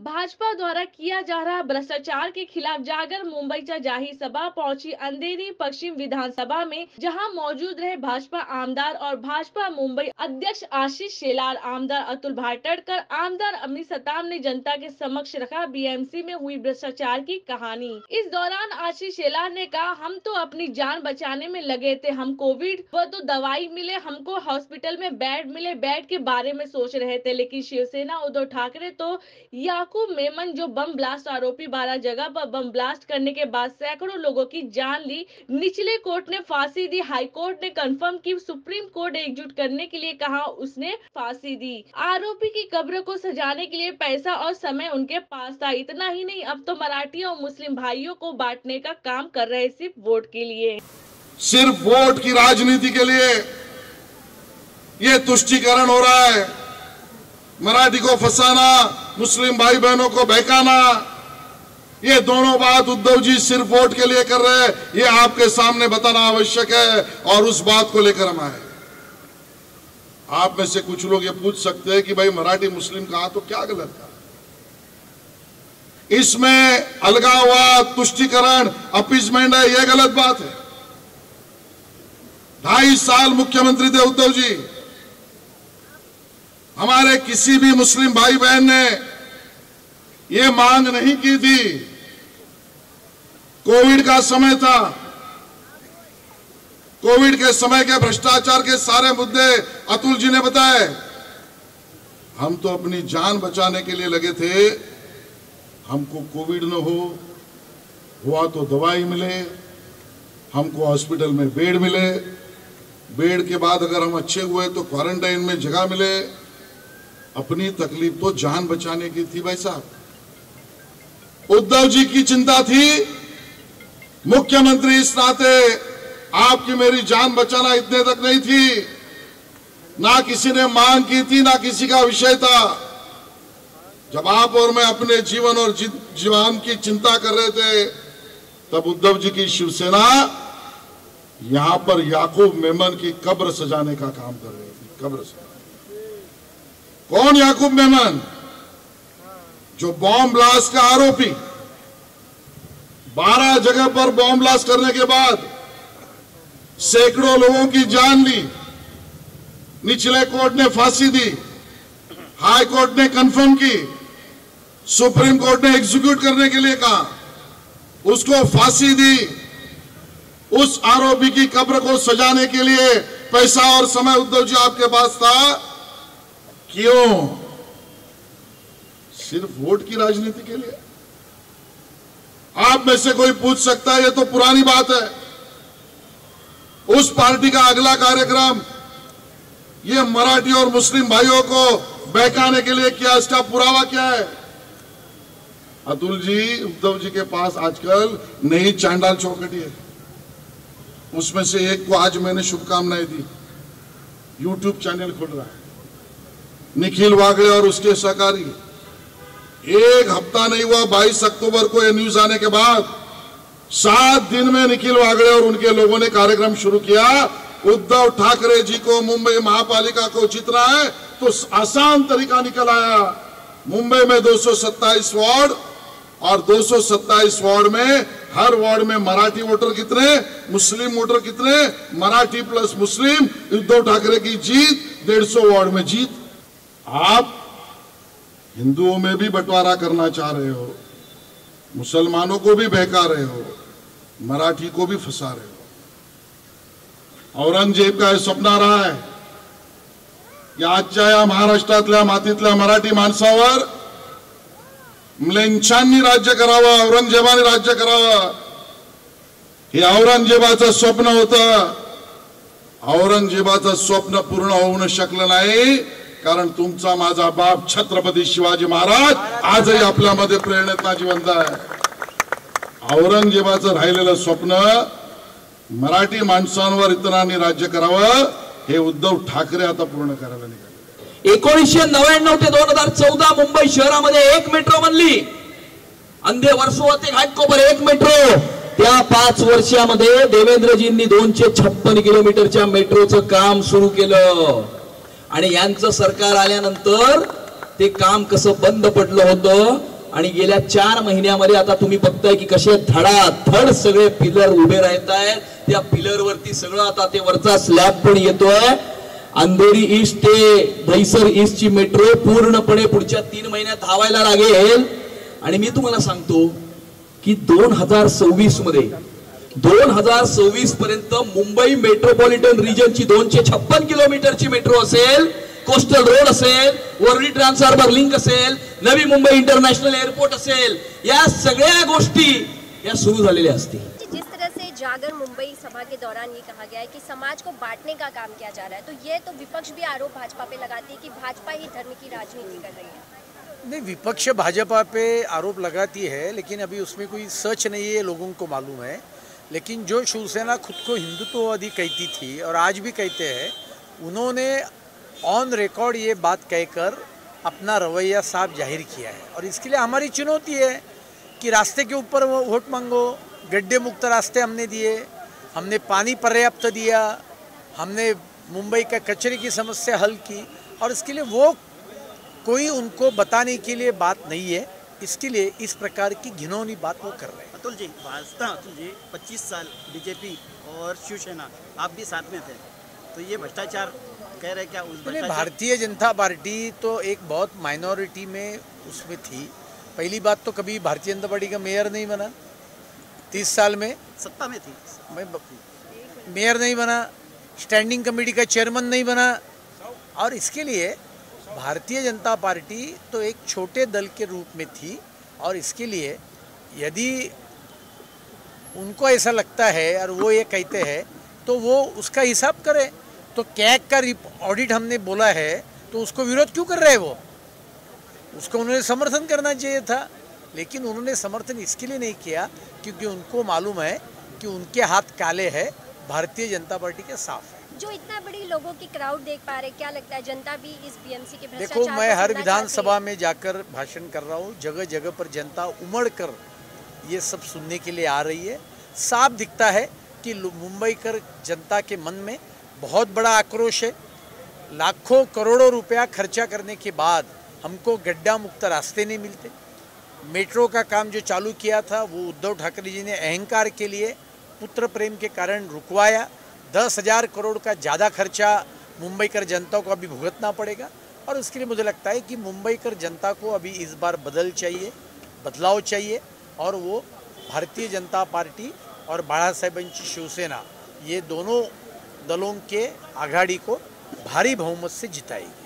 भाजपा द्वारा किया जा रहा भ्रष्टाचार के खिलाफ जागर मुंबईच्या जाहीर सभा पहुँची अंधेरी पश्चिम विधानसभा में, जहाँ मौजूद रहे भाजपा आमदार और भाजपा मुंबई अध्यक्ष आशीष शेलार। आमदार अतुल भाटड़कर, आमदार अमित सताम ने जनता के समक्ष रखा बीएमसी में हुई भ्रष्टाचार की कहानी। इस दौरान आशीष शेलार ने कहा, हम तो अपनी जान बचाने में लगे थे, हम कोविड वो तो दवाई मिले, हमको हॉस्पिटल में बेड मिले, बेड के बारे में सोच रहे थे, लेकिन शिवसेना उद्धव ठाकरे तो या याकूब मेमन जो बम ब्लास्ट आरोपी बारह जगह पर बम ब्लास्ट करने के बाद सैकड़ों लोगों की जान ली। निचले कोर्ट ने फांसी दी। हाई कोर्ट ने कंफर्म की। सुप्रीम कोर्ट एकजुट करने के लिए कहा, उसने फांसी दी। आरोपी की कब्र को सजाने के लिए पैसा और समय उनके पास था। इतना ही नहीं, अब तो मराठी और मुस्लिम भाइयों को बांटने का काम कर रहे सिर्फ़ वोट के लिए। सिर्फ़ वोट की राजनीति के लिए ये तुष्टिकरण हो रहा है। मराठी को फंसाना मुस्लिम भाई बहनों को बहकाना। ये दोनों बात उद्धव जी सिर्फ़ वोट के लिए कर रहे हैं। ये आपके सामने बताना आवश्यक है और उस बात को लेकर हम आए आप में से कुछ लोग ये पूछ सकते हैं कि भाई मराठी मुस्लिम कहा तो क्या गलत था? इसमें अलगाववाद, तुष्टिकरण, अपीजमेंट है, यह गलत बात है। ढाई साल मुख्यमंत्री थे उद्धव जी। हमारे किसी भी मुस्लिम भाई बहन ने यह मांग नहीं की थी। कोविड का समय था। कोविड के समय के भ्रष्टाचार के सारे मुद्दे अतुल जी ने बताए। हम तो अपनी जान बचाने के लिए लगे थे। हमको कोविड न हो, हुआ तो दवाई मिले, हमको हॉस्पिटल में बेड मिले। बेड के बाद अगर हम अच्छे हुए तो क्वारंटाइन में जगह मिले। अपनी तकलीफ़ तो जान बचाने की थी भाई साहब। उद्धव जी की चिंता थी। मुख्यमंत्री इस नाते आपकी मेरी जान बचाना इतने तक नहीं थी। ना किसी ने मांग की थी, ना किसी का विषय था। जब आप और मैं अपने जीवन और जीवन की चिंता कर रहे थे, तब उद्धव जी की शिवसेना यहाँ पर याकूब मेमन की कब्र सजाने का काम कर रही थी। कब्र सजा कौन याकूब मेमन? जो बॉम्ब ब्लास्ट का आरोपी, बारह जगह पर बॉम्ब ब्लास्ट करने के बाद सैकड़ों लोगों की जान ली। निचले कोर्ट ने फांसी दी, हाई कोर्ट ने कंफर्म की, सुप्रीम कोर्ट ने एग्जीक्यूट करने के लिए कहा। उसको फांसी दी, उस आरोपी की कब्र को सजाने के लिए पैसा और समय उद्धव जी आपके पास था। क्यों? सिर्फ़ वोट की राजनीति के लिए? आप में से कोई पूछ सकता है, ये तो पुरानी बात है। उस पार्टी का अगला कार्यक्रम, ये मराठी और मुस्लिम भाइयों को बहकाने के लिए किया, इसका पुरावा क्या है? अतुल जी, उद्धव जी के पास आजकल नई चांडाल चौकटी है। उसमें से एक को आज मैंने शुभकामनाएँ दी। यूट्यूब चैनल खोल रहा है। निखिल वागड़े और उसके सहकारी। एक हफ़्ता नहीं हुआ 22 अक्टूबर को यह न्यूज़ आने के बाद सात दिन में निखिल वागड़े और उनके लोगों ने कार्यक्रम शुरू किया। उद्धव ठाकरे जी को मुंबई महापालिका को जीतना है तो आसान तरीका निकल आया। मुंबई में 227 वार्ड और 227 वार्ड में हर वार्ड में मराठी वोटर कितने, मुस्लिम वोटर कितने, मराठी प्लस मुस्लिम, उद्धव ठाकरे की जीत 150 वार्ड में जीत। आप हिंदुओं में भी बंटवारा करना चाह रहे हो, मुसलमानों को भी बहका रहे हो, मराठी को भी फंसा रहे हो। औरंगज़ेब का स्वप्न रहा है की आजच्या या महाराष्ट्रातल्या मातीतल्या मराठी माणसावर म्लेंछांनी राज्य करावं, औरंगजेबाने राज्य करावं. हे औरंगजेबाचं स्वप्न होतं. औरंगजेबाचं स्वप्न पूर्ण होऊ नाही. कारण तुमचा माझा बाप छत्रपती शिवाजी महाराज आजही आपल्यामध्ये प्रेरणेतना जिवंत आहे. औरंगजेबाचं राहिलेलं स्वप्न मराठी माणसांवर इतरांनी राज्य करावं हे उद्धव ठाकरे आता पूर्ण करायला निघाले. एकोणीसशे नव्याण्णव ते दोन हजार चौदा मुंबई शहरामध्ये एक मेट्रो बनली. अंधे वर्षोवरती घाटकोपर एक मेट्रो त्या पाच वर्षामध्ये देवेंद्रजींनी दोनशे छप्पन किलोमीटरच्या मेट्रोचं काम सुरू केलं. आणि यांचं सरकार आल्यानंतर ते काम कसं बंद पडलं होतं? आणि गेल्या चार महिन्यामध्ये आता तुम्ही बघताय की कसे धडाधड सगळे पिलर उभे राहत आहेत. त्या पिलरवरती सगळं आता ते वरचा स्लॅब पण येतोय. अंधेरी ईस्ट ते दहिसर ईस्टची मेट्रो पूर्णपणे पुढच्या तीन महिन्यात धावायला लागेल. आणि मी तुम्हाला सांगतो की दोन हजार सव्वीसमध्ये दोन हज़ार सव्वीस पर्यंत मुंबई मेट्रोपॉलिटन रिजनची दोनशे छप्पन किलोमीटरची मेट्रो असेल कोस्टल रोड असेल वर्ली ट्रान्सहार्बर लिंक असेल नवी मुंबई इंटरनॅशनल एअरपोर्ट असेल या सगळ्या गोष्टी या सुरू झालेल्या असतील. जिस तरह से जागर मुंबई सभा के दौरान ये कहा गया है कि समाज को बांटने का काम किया जा रहा है तो ये तो विपक्ष भी आरोप भाजपा पे लगाती है कि भाजपा ही धर्म की राजनीति कर रही है। नहीं विपक्ष भाजपा पे आरोप लगाती है लेकिन अभी उसमें कोई सच नहीं है लोगों को मालूम है। लेकिन जो शिवसेना खुद को हिंदुत्ववादी कहती थी और आज भी कहते हैं, उन्होंने ऑन रिकॉर्ड ये बात कहकर अपना रवैया साफ़ ज़ाहिर किया है। और इसके लिए हमारी चुनौती है कि रास्ते के ऊपर वोट मांगो, गड्ढे मुक्त रास्ते हमने दिए, हमने पानी पर्याप्त दिया, हमने मुंबई का कचरे की समस्या हल की, और इसके लिए वो कोई उनको बताने के लिए बात नहीं है। इसके लिए इस प्रकार की घिनौनी बात वो कर रहे हैं। अतुल जी भाजपा अतुल जी 25 साल बीजेपी और शिवसेना आप भी साथ में थे। तो ये भ्रष्टाचार कह रहे क्या? उस भारतीय जनता पार्टी तो एक बहुत माइनॉरिटी में उसमें थी। पहली बात तो कभी भारतीय जनता पार्टी का मेयर नहीं बना। तीस साल में सत्ता में थी। मैं मेयर नहीं बना स्टैंडिंग कमेटी का चेयरमैन नहीं बना। और इसके लिए भारतीय जनता पार्टी तो एक छोटे दल के रूप में थी। और इसके लिए यदि उनको ऐसा लगता है और वो ये कहते हैं तो वो उसका हिसाब करें। तो कैग का ऑडिट हमने बोला है तो उसको विरोध क्यों कर रहे हैं वो? उसको उन्होंने समर्थन करना चाहिए था लेकिन उन्होंने समर्थन इसके लिए नहीं किया क्योंकि उनको मालूम है कि उनके हाथ काले हैं भारतीय जनता पार्टी के साफ़ है। जो इतना बड़ी लोगों की क्राउड देख पा रहे क्या लगता है जनता भी इस बीएमसी के देखो मैं हर विधानसभा में जाकर भाषण कर रहा हूँ जगह जगह पर जनता उमड़ कर ये सब सुनने के लिए आ रही है। साफ़ दिखता है कि मुंबई कर जनता के मन में बहुत बड़ा आक्रोश है। लाखों करोड़ों रुपया खर्चा करने के बाद हमको गड्ढा मुक्त रास्ते नहीं मिलते। मेट्रो का काम जो चालू किया था, वो उद्धव ठाकरे जी ने अहंकार के लिए पुत्र प्रेम के कारण रुकवाया। दस हज़ार करोड़ का ज़्यादा खर्चा मुंबई कर जनता को अभी भुगतना पड़ेगा। और उसके लिए मुझे लगता है कि मुंबई कर जनता को अभी इस बार बदल चाहिए, बदलाव चाहिए। और वो भारतीय जनता पार्टी और बाला साहेबांची शिवसेना, ये दोनों दलों के आघाड़ी को भारी बहुमत से जिताएगी।